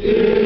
Yeah.